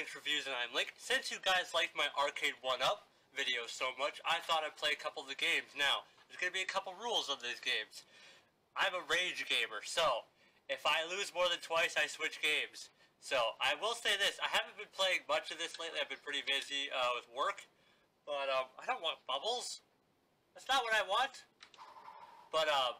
Link's Reviews and I'm Link. Since you guys liked my Arcade 1-Up video so much, I thought I'd play a couple of the games. Now, there's going to be a couple rules of these games. I'm a rage gamer, so if I lose more than twice, I switch games. So, I will say this, I haven't been playing much of this lately, I've been pretty busy uh, with work, but um, I don't want bubbles. That's not what I want. But, um,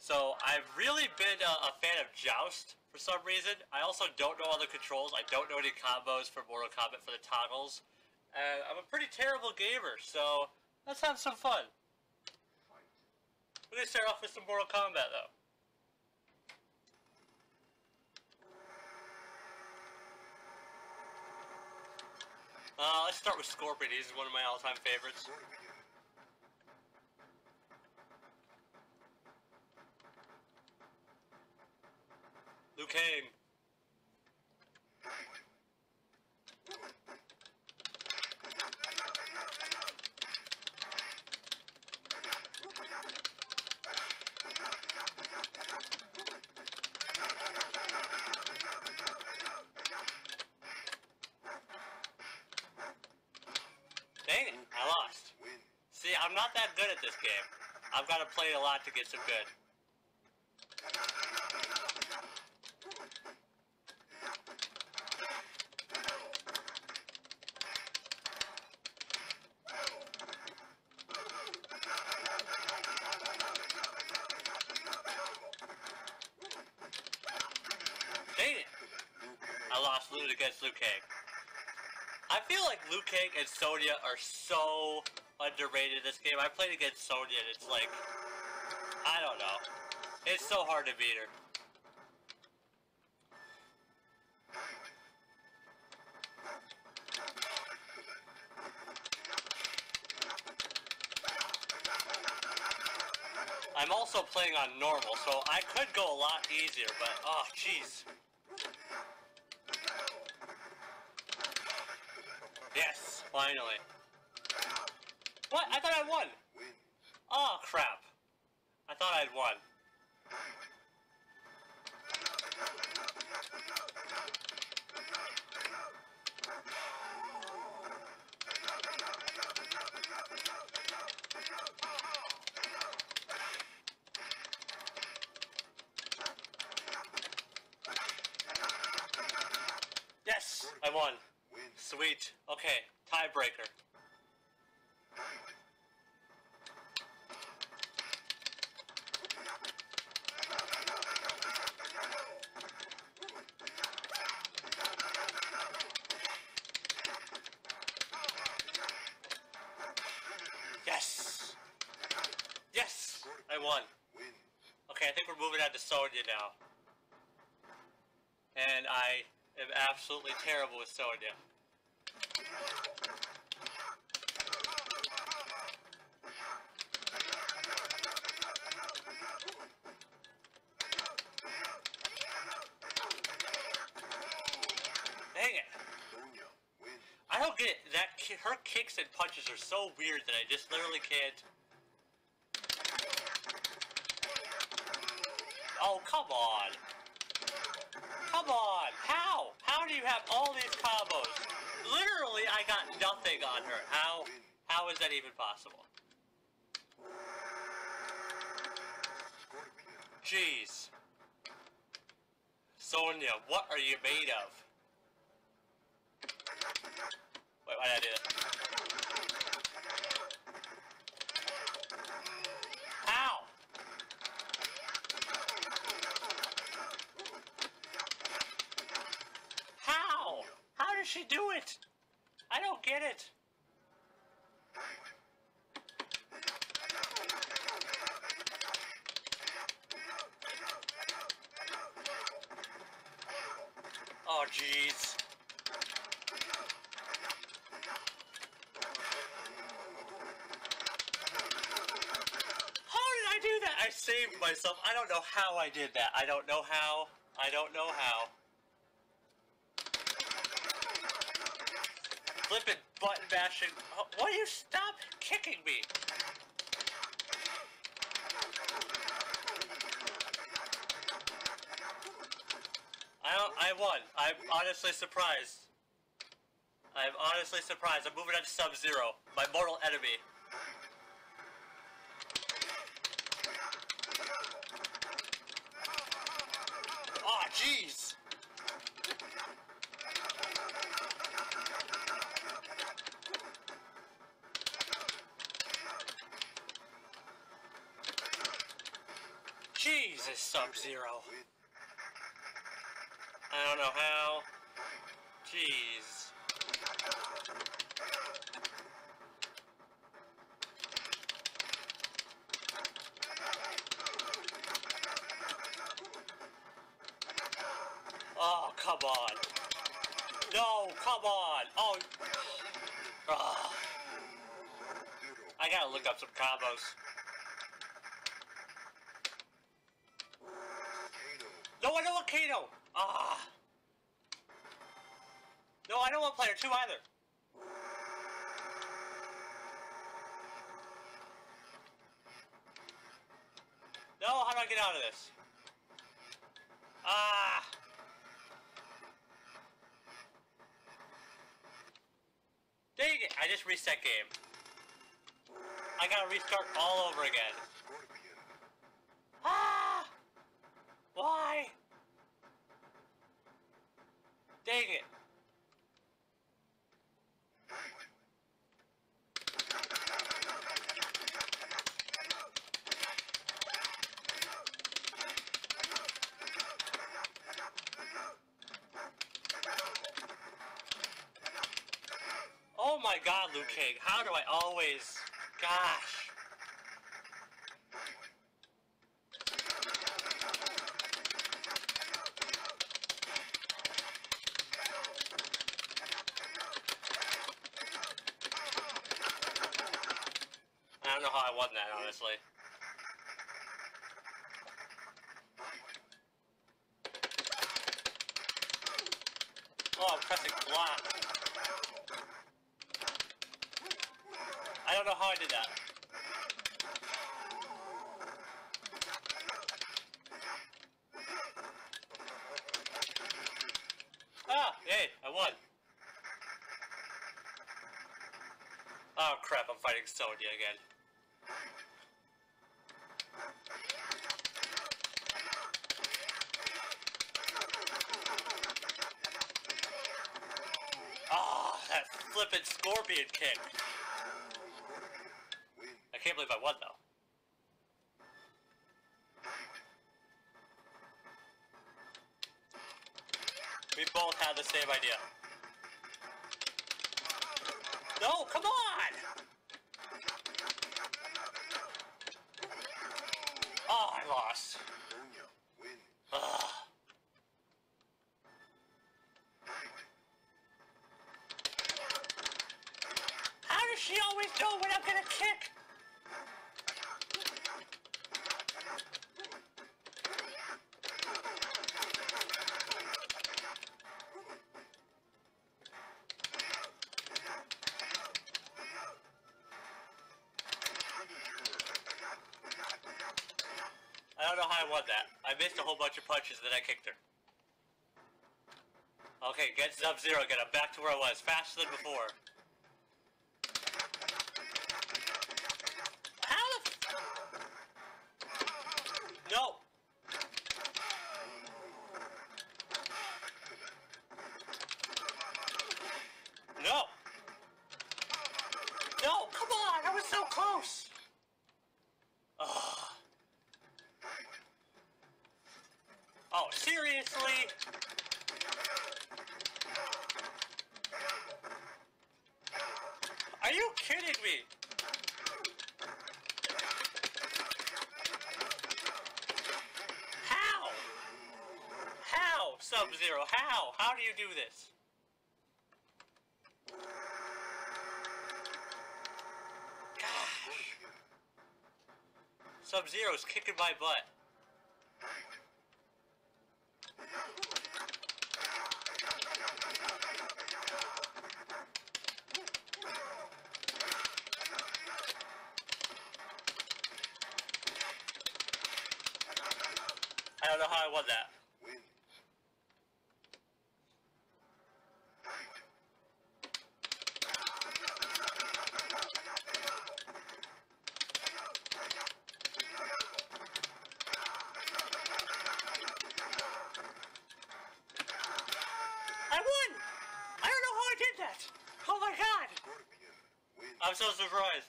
so I've really been a, a fan of Joust for some reason. I also don't know all the controls. I don't know any combos for Mortal Kombat for the toggles. And I'm a pretty terrible gamer, so let's have some fun. We're gonna start off with some Mortal Kombat though. Uh, let's start with Scorpion. He's one of my all-time favorites. Liu Kang. It, I lost. See, I'm not that good at this game. I've got to play a lot to get some good. Dang it! I lost Liu against Liu. I feel like Liu Kang and Sonya are so underrated this game. I played against Sonya and it's like, I don't know. It's so hard to beat her. I'm also playing on normal, so I could go a lot easier, but, oh, jeez. Yes, finally. What? I thought I won. Oh, crap. I thought I'd won. Yes, I won. Sweet. Okay, tiebreaker. Yes! Yes! I won. Okay, I think we're moving on to Sonya now. And I am absolutely terrible with Sonya. Get it. That her kicks and punches are so weird that I just literally can't. Oh, come on. Come on. How? How do you have all these combos? Literally, I got nothing on her. How? How is that even possible? Jeez. Sonya, what are you made of? Wait, why did I do that? How? How? How does she do it? I don't get it. Oh, jeez. How did I do that? I saved myself. I don't know how I did that. I don't know how. I don't know how. Flipping, button bashing. Oh, Why do you stop kicking me? I I won. I'm honestly surprised. I'm honestly surprised. I'm moving on to Sub-Zero, my mortal enemy. Aw, oh, jeez! Jesus, Sub-Zero. I don't know how. Jeez. Oh, come on. No, come on. Oh. Ugh. I gotta look up some combos. No, I don't want Kano. Ah. No, I don't want player two either. No, how do I get out of this? Ah. Dang it, I just reset game. I gotta restart all over again. Ah! Why? Dang it. Oh my god, Liu Kang, how do I always... Gosh. I don't know how I won that, honestly. Oh, I'm pressing block. Don't know how I did that. Ah, yay, I won. Oh crap, I'm fighting Sonya again. Ah, that flippin' scorpion kick. I can't believe I won though. We both had the same idea. No, come on! Oh, I lost. Ugh. I won that. I missed a whole bunch of punches then I kicked her. Okay, get Sub-Zero again. I'm back to where I was. Faster than before. How the No! No! No! Come on! I was so close! Ugh. Oh, seriously? Are you kidding me? How? How, Sub-Zero? How? How do you do this? Gosh. Sub-Zero's kicking my butt. about that? I won! I don't know how I did that! Oh my god! I'm so surprised.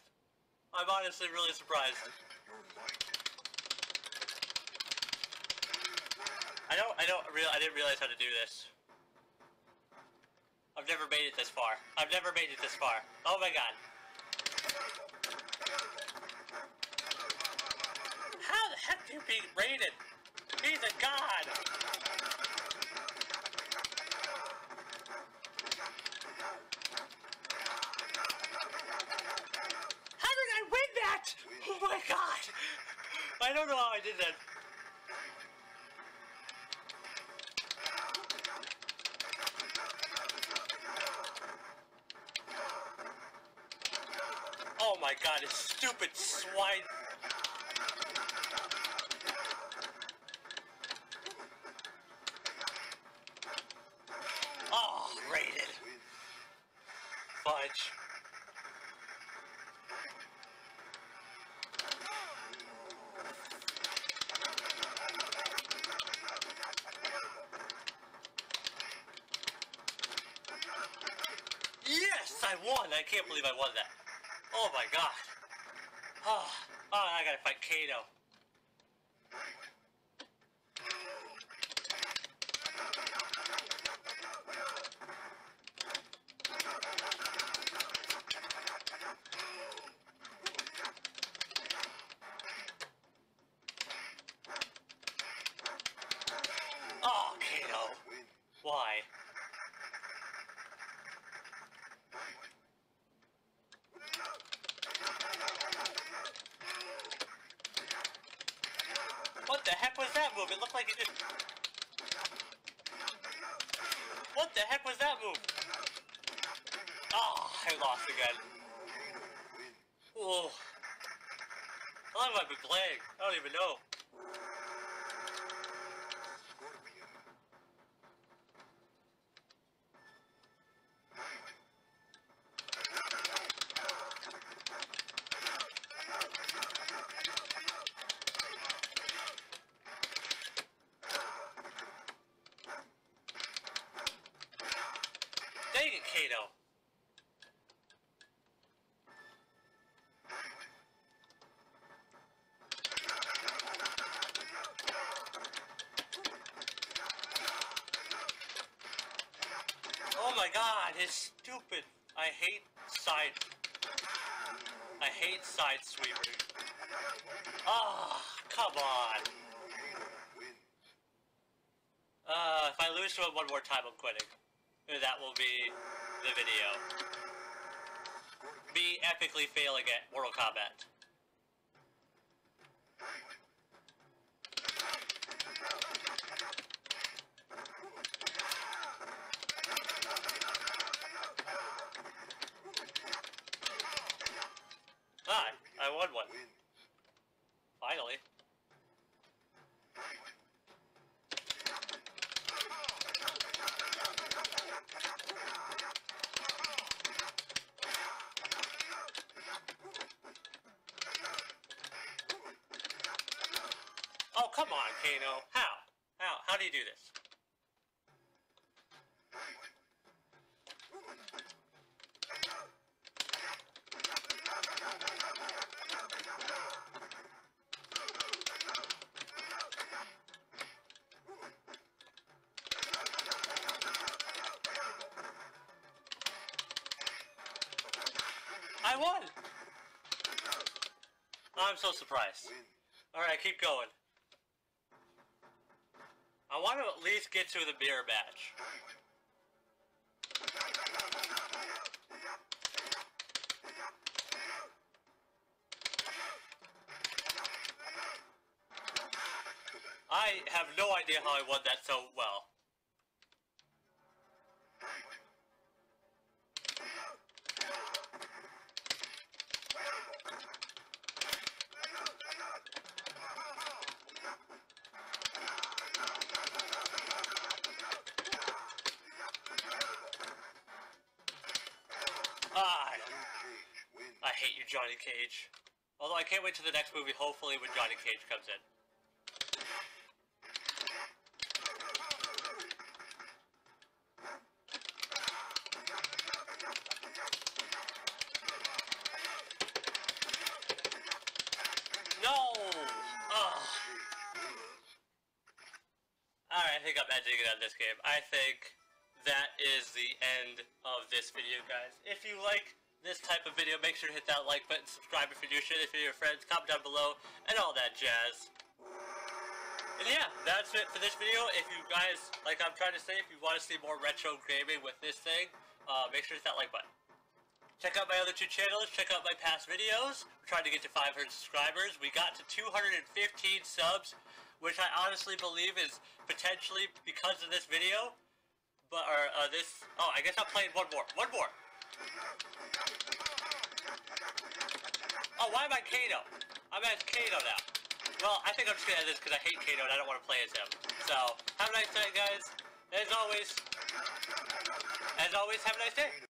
I'm honestly really surprised. I don't, I don't real, I didn't realize how to do this. I've never made it this far. I've never made it this far. Oh my god. How the heck do you beat Raiden? He's a god! How did I win that? Oh my god! I don't know how I did that. My god, this stupid swine. Oh, rated. Fudge. Yes, I won. I can't believe I won that. Oh my god. Oh, oh I gotta fight Kano. Oh, Kano. Why? What the heck was that move? It looked like it just... What the heck was that move? Oh, I lost again. Whoa. How long have I been playing? I don't even know. It's stupid. I hate side... I hate side sweepers. Ah, come on. Uh, if I lose to him one more time, I'm quitting. That will be the video. Me epically failing at Mortal Kombat. Oh, come on, Kano. How? How? How do you do this? I won! I'm so surprised. Alright, keep going. I want to at least get to the beer batch. I have no idea how I won that so well. hate you, Johnny Cage. Although I can't wait to the next movie, hopefully, when Johnny Cage comes in. No! Ah. Ugh! Alright, I think I'm editing it on this game. I think that is the end of this video, guys. If you like this type of video, make sure to hit that like button, subscribe if you're new, share this with your friends, comment down below, and all that jazz. And yeah, that's it for this video. If you guys, like I'm trying to say, if you want to see more retro gaming with this thing, uh, make sure to hit that like button. Check out my other two channels, check out my past videos. We're trying to get to 500 subscribers. We got to 215 subs, which I honestly believe is potentially because of this video. But, or, uh, this, oh, I guess I'm playing one more. One more. Oh, why am I Kano? I'm as Kano now. Well, I think I'm just gonna end this because I hate Kano and I don't want to play as him. So, have a nice night, guys. As always, as always, have a nice day.